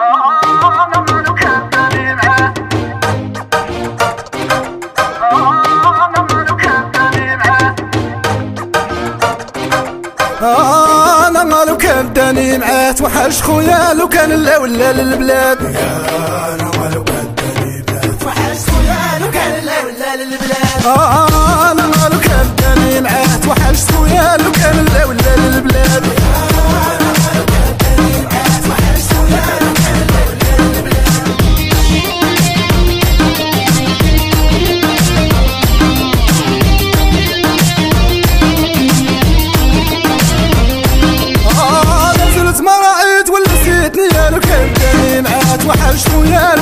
أنا ما لو كان داني معاه توحش خويا لو كان لا ولا للبلاد. أنا مالو كان داني معاه توحش خويا لو كان لا ولا للبلاد. أنا مالو كان داني معاه توحش خويا لو كان لا ولا لو كان كداني معاه وحش خويا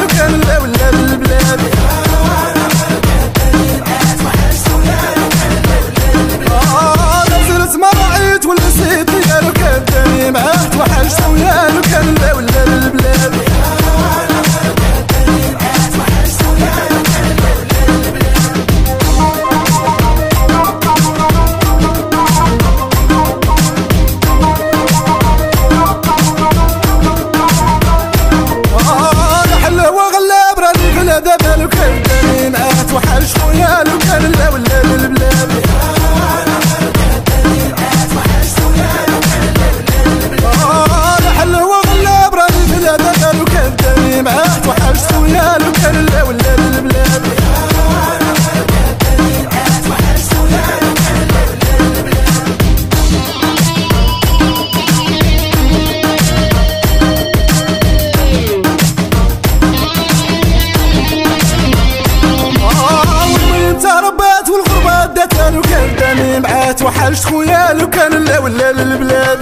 وحشت خويا لو كان لا ولا للبلاد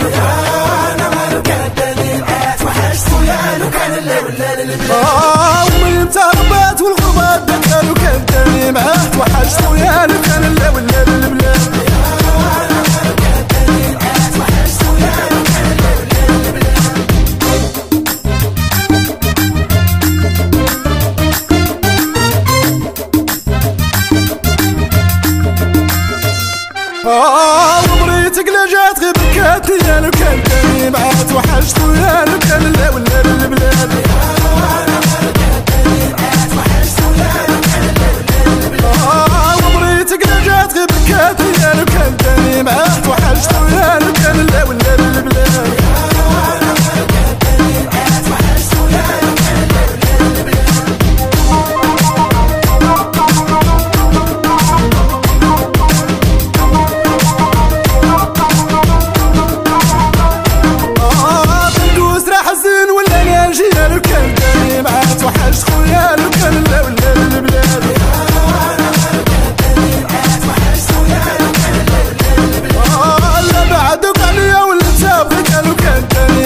وحش خويا لو كان لا ولا للبلاد؟ آه وين تربات والغربات دات لو كان داني معاه وحشت خويا لو كان عمري تقلجات غير بكاتي يا لو كان داني معاه وحشت خويا لو كان لا ولا للبلاد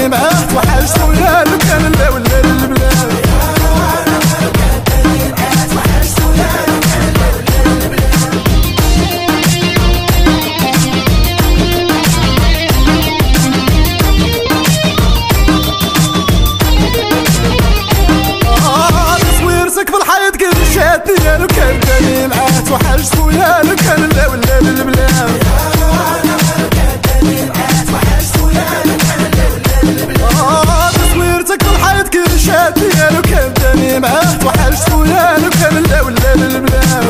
داني معاه ويانو كان تاني معاه وحال شكون ولا بالبلا